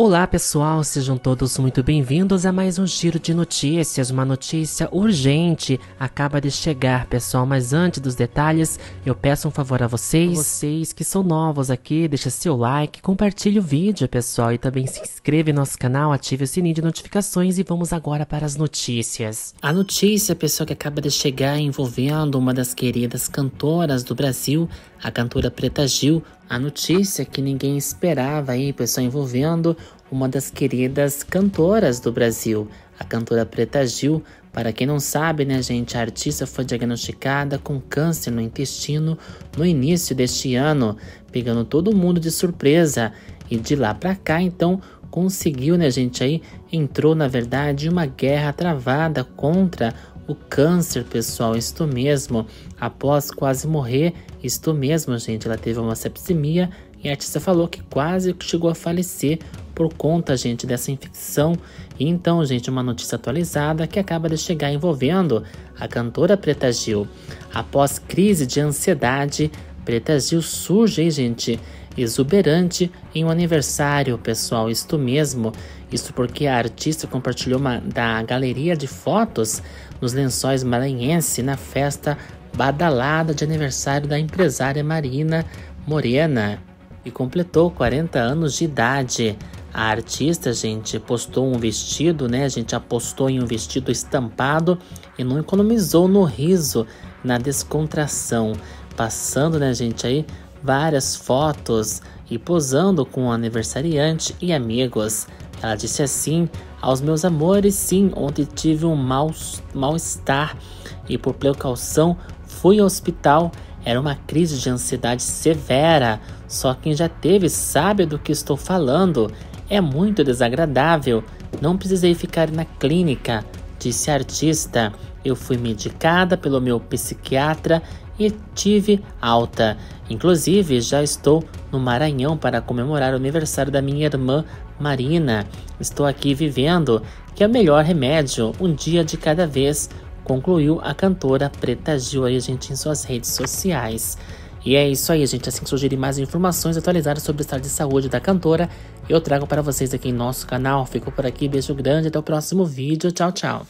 Olá pessoal, sejam todos muito bem-vindos a mais um giro de notícias. Uma notícia urgente acaba de chegar, pessoal. Mas antes dos detalhes, eu peço um favor a vocês, vocês que são novos aqui, deixa seu like, compartilhe o vídeo, pessoal, e também se inscreva no nosso canal, ative o sininho de notificações e vamos agora para as notícias. A notícia, pessoal, que acaba de chegar envolvendo uma das queridas cantoras do Brasil, a cantora Preta Gil. A notícia que ninguém esperava aí, pessoal, envolvendo uma das queridas cantoras do Brasil, a cantora Preta Gil. Para quem não sabe, né, gente, a artista foi diagnosticada com câncer no intestino no início deste ano, pegando todo mundo de surpresa. E de lá para cá, então, conseguiu, né, gente, aí entrou na verdade uma guerra travada contra o câncer, pessoal, isto mesmo. Após quase morrer, isto mesmo, gente, ela teve uma sepsimia e a artista falou que quase chegou a falecer por conta, gente, dessa infecção. E então, gente, uma notícia atualizada que acaba de chegar envolvendo a cantora Preta Gil. Após crise de ansiedade, Preta Gil surge, hein, gente, exuberante em um aniversário, pessoal, isto mesmo. Isso porque a artista compartilhou uma da galeria de fotos nos lençóis maranhense na festa badalada de aniversário da empresária Marina Morena e completou 40 anos de idade. A artista, gente, postou um vestido, né? A gente apostou em um vestido estampado e não economizou no riso, na descontração, passando, né, gente, aí várias fotos e posando com o aniversariante e amigos. Ela disse assim: Aos meus amores, sim, ontem tive um mal-estar e por precaução fui ao hospital era uma crise de ansiedade severa. Só quem já teve sabe do que estou falando. É muito desagradável. Não precisei ficar na clínica, disse a artista. Eu fui medicada pelo meu psiquiatra e tive alta. Inclusive, já estou no Maranhão para comemorar o aniversário da minha irmã Marina. Estou aqui vivendo, que é o melhor remédio, um dia de cada vez concluiu a cantora Preta Gil aí, gente, em suas redes sociais. E é isso aí, gente. Assim que surgirem mais informações atualizadas sobre o estado de saúde da cantora, eu trago para vocês aqui em nosso canal. Fico por aqui, beijo grande, até o próximo vídeo. Tchau, tchau.